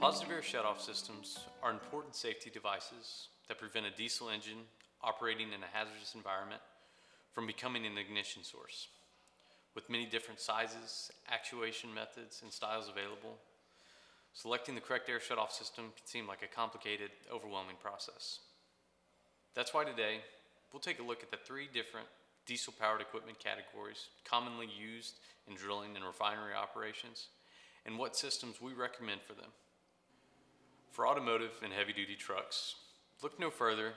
Positive air shutoff systems are important safety devices that prevent a diesel engine operating in a hazardous environment from becoming an ignition source. With many different sizes, actuation methods, and styles available, selecting the correct air shutoff system can seem like a complicated, overwhelming process. That's why today, we'll take a look at the three different diesel-powered equipment categories commonly used in drilling and refinery operations, and what systems we recommend for them. For automotive and heavy-duty trucks, look no further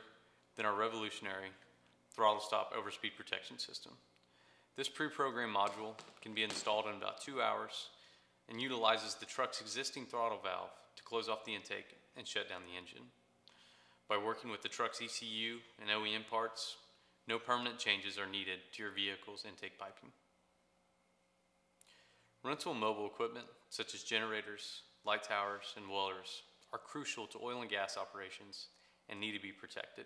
than our revolutionary throttle stop overspeed protection system. This pre-programmed module can be installed in about two hours and utilizes the truck's existing throttle valve to close off the intake and shut down the engine. By working with the truck's ECU and OEM parts, no permanent changes are needed to your vehicle's intake piping. Rental mobile equipment, such as generators, light towers, and welders, are crucial to oil and gas operations and need to be protected.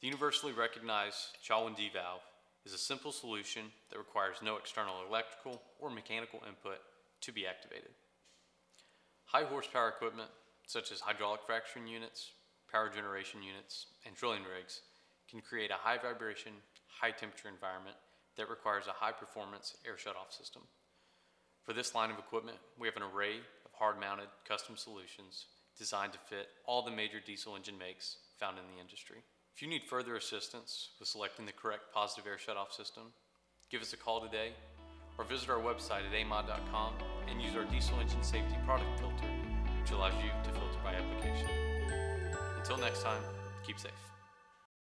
The universally recognized CHA1D valve is a simple solution that requires no external electrical or mechanical input to be activated. High horsepower equipment, such as hydraulic fracturing units, power generation units, and drilling rigs, can create a high vibration, high temperature environment that requires a high performance air shutoff system. For this line of equipment, we have an array of hard mounted custom solutions designed to fit all the major diesel engine makes found in the industry. If you need further assistance with selecting the correct positive air shutoff system, give us a call today or visit our website at amot.com and use our diesel engine safety product filter, which allows you to filter by application. Until next time, keep safe.